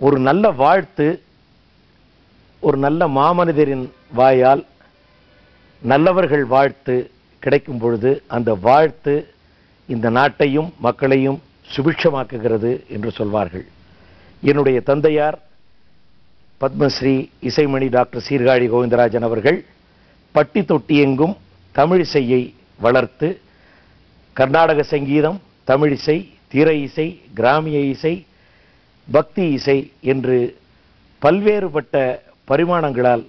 ஒரு நல்ல வாழ்த்து ஒரு நல்ல மாமனிதரின் வாயால் நல்லவர்கள் வாழ்த்து கிடைக்கும் பொழுது அந்த வாழ்த்து இந்த நாட்டையும் மக்களையும் சுபிட்சமாக்குகிறது என்று சொல்வார்கள். என்னுடைய தந்தையார் பத்மஸ்ரீ இசைமணி டாக்டர் சீர்காழி கோவிந்தராஜன் அவர்கள் பட்டி தொட்டி எங்கும் தமிழிசையை வளர்த்து கர்நாடக சங்கீதம் தமிழிசை திரை இசை கிராமிய இசை பக்தி இசை என்று பல்வேறுபட்ட பரிமாணங்களால்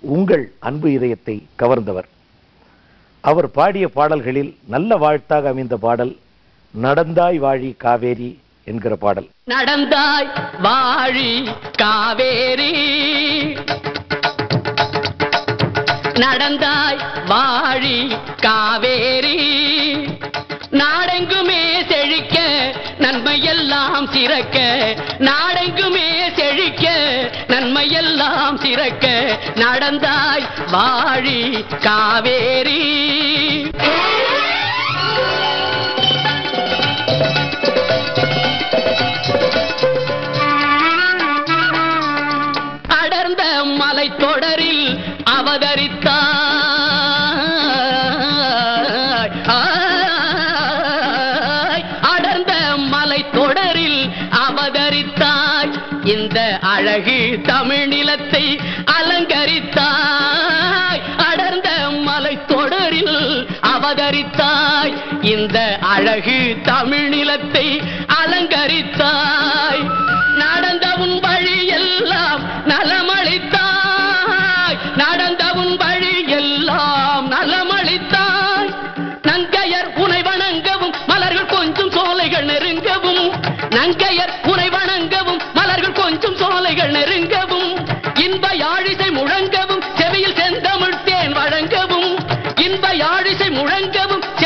உங்கள் அன்பு இதயத்தை கவர்ந்தவர். அவர் பாடிய பாடல்களில் நல்ல வாழ்த்தாக அமைந்த பாடல் நடந்தாய் வாழி காவேரி என்கிற பாடல். நடந்தாய் வாழி காவேரி நடந்தாய் வாழி காவேரி சிறக்க நாடெங்குமே செழிக்க நன்மையெல்லாம் சிறக்க நடந்தாய் வாழி காவேரி. அழகு தமிழ் நிலத்தை அலங்கரித்தாய். அடர்ந்த மலைத்தொடரில் அவதரித்தாய். இந்த அழகு தமிழ் நிலத்தை அலங்கரித்தாய்.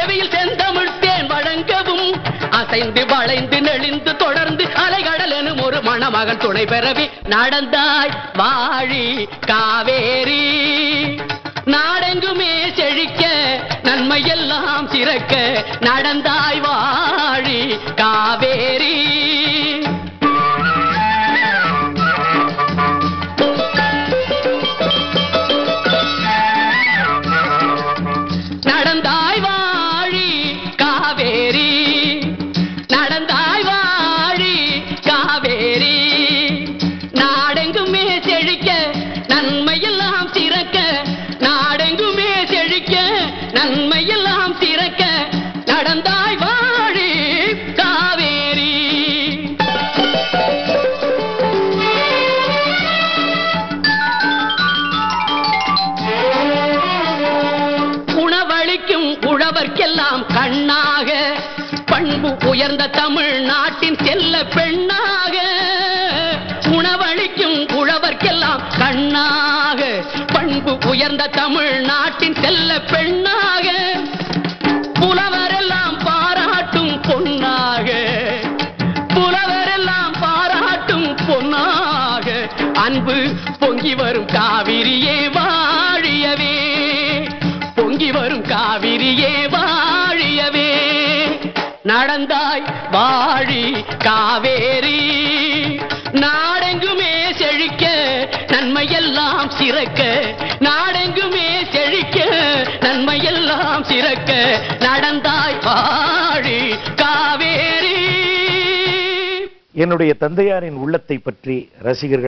செவியில் செந்தமிழ் தேன் வழங்கவும் அசைந்து வளைந்து நெளிந்து தொடர்ந்து அலைகடல் எனும் ஒரு மணமகள் துணை பெறவே நடந்தாய் வாழி காவேரி. நாடெங்குமே செழிக்க நன்மையெல்லாம் சிறக்க நடந்தாய் வாழி காவேரி. கண்ணாக பண்பு உயர்ந்த தமிழ்நாட்டின் செல்ல பெண்ணாக உணவளிக்கும் உழவர்க்கெல்லாம் கண்ணாக பண்பு உயர்ந்த தமிழ்நாட்டின் செல்ல பெண்ணாக புலவரெல்லாம் பாராட்டும் பொன்னாக புலவரெல்லாம் பாராட்டும் பொன்னாக அன்பு பொங்கி வரும் காவிரியே வாழியவே பொங்கி வரும் காவிரியே வா நடந்தாய் வாழி காவேரி. நாடெங்குமே செழிக்க நன்மையெல்லாம் சிறக்க. நாடெங்குமே செழிக்க நன்மையெல்லாம் சிறக்க. நடந்தாய் வாழி காவேரி. என்னுடைய தந்தையாரின் உள்ளத்தை பற்றி ரசிகர்கள்